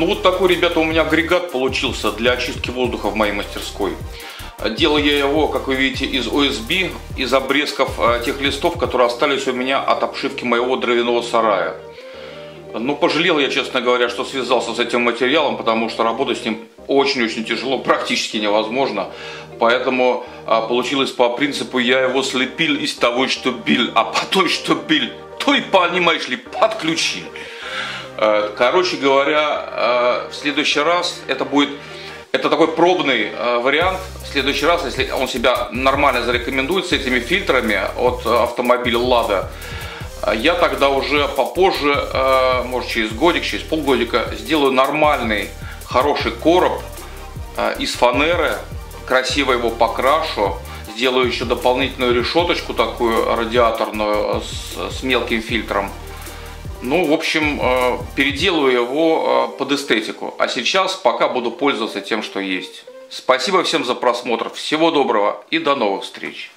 Ну вот такой, ребята, у меня агрегат получился для очистки воздуха в моей мастерской. Делал я его, как вы видите, из OSB, из обрезков э, тех листов, которые остались у меня от обшивки моего дровяного сарая. Ну, пожалел я, честно говоря, что связался с этим материалом, потому что работать с ним очень-очень тяжело, практически невозможно. Поэтому а, получилось по принципу, я его слепил из того, что бил, а по той, что бил, то и, понимаешь ли, подключил. Э, короче говоря, э, в следующий раз это будет это такой пробный э, вариант. В следующий раз, если он себя нормально зарекомендует с этими фильтрами от автомобиля Лада, я тогда уже попозже, может через годик, через полгодика, сделаю нормальный, хороший короб из фанеры, красиво его покрашу, сделаю еще дополнительную решеточку такую радиаторную с, с мелким фильтром. Ну, в общем, э, переделаю его э, под эстетику. А сейчас пока буду пользоваться тем, что есть. Спасибо всем за просмотр. Всего доброго и до новых встреч.